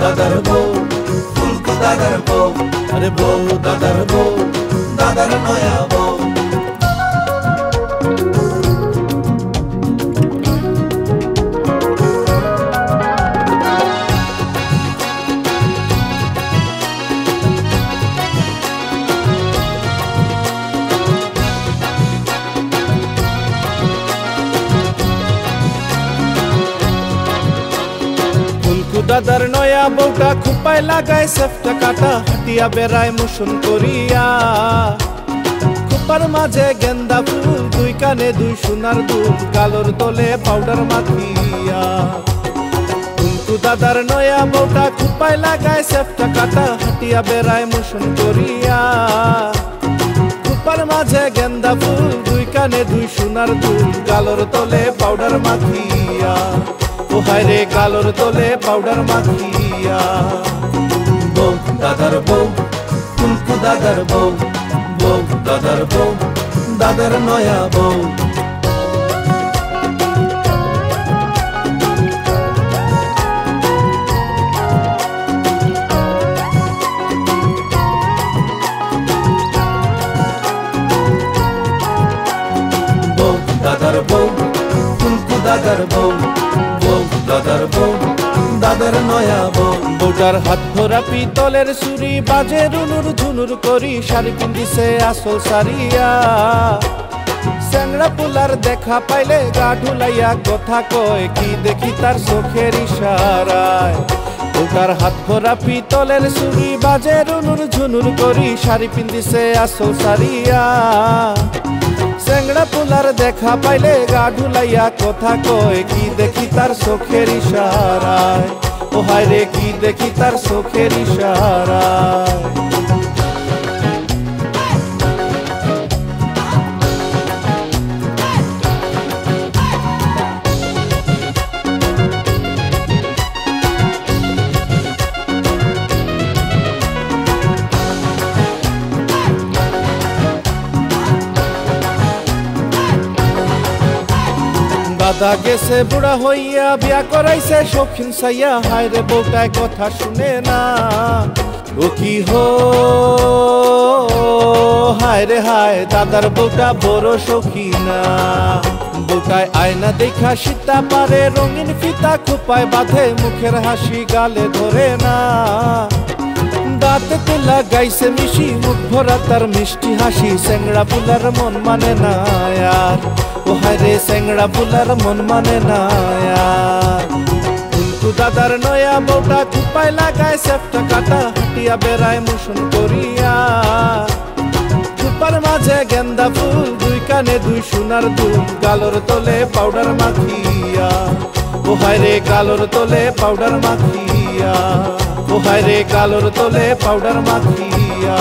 দাদার বউ ফুলকু দাদার বউ আরে বউ দাদার বউ দাদার নয়া বউ দাদার নয়া বউটা খুপায় লাগায় সেফটা কাটা হাটিয়া বেড়ায় মুসুন করিয়া। খুপার মাঝে গেন্দা ফুল, দুই কানে দুই সোনার দুল, কালোর তলে পাউডার মাখিয়া। ফুলকু দাদার নয়া বউটা খুপায় লাগায় সেফটা কাটা হাটিয়া বেড়ায় মুসুন করিয়া। খুপার মাঝে গেন্দা ফুল, দুই কানে দুই সোনার দুল, কালোর তলে পাউডার মাখিয়া। ও হায় রে কালোর তলে পাউডার মাখিয়া। বউ, দাদার বউ ফুলকু দাদার বউ বউ, দাদার বউ, দাদার নয়া বউ। দাদার বউ ফুলকু দাদার বউ দাদার নয়া বউ। বউটার হাত ধরা পিতলের সুরি বাজে রুনুর ঝুনুর করি, শাড়ি পিন্দিছে আসল সারিয়া। স্যাংরা পোলার দেখা পাইলে গা ঢুলাইয়া কথা কয়, কি দেখি তার চোখের ইশারায়? বউটার হাত ধরা পিতলের সুরি বাজে রুনুর ঝুনুর করি, শাড়ি পিন্দিছে আসল সারিয়া। স্যাংরা পোলার দেখা পাইলে গা ঢুলাইয়া কথা কয়, কি দেখি তার চোখের ইশারায়? ও হায় রে কি দেখি তার চোখের ইশারায় দাদা গেছে, বুড়া হইয়া বিয়া করাইছে। শৌখিন সাইয়া হায় রে বউটায় কথা শুনে না। ও কি হো? হায় রে হায়, দাদার বউটা বড় সখিনা বউটায় আয়না দেখা সীতা পারে, রঙিন ফিতা খোপায় বাঁধে, মুখের হাসি গালে ধরে না। দাঁতে তেলা গাইছে মিশি, মুখ ভরা তার মিষ্টি হাসি স্যাংড়া বুলার মন মানে না আর। ও হায় রে স্যাংড়া বুলার মন মানে না ফুলকু দাদার নয়া বউটা খুপায় লাগায় সেফটা কাটা হাটিয়া বেড়ায় মুসুন করিয়া খুপার মাঝে গেন্দা ফুল দুই কানে দুই সোনার দুল গালোর তলে পাউডার মাখিয়া ও হায় রে কালোর তলে পাউডার মাখিয়া ও হায় রে কালোর তলে পাউডার মাখিয়া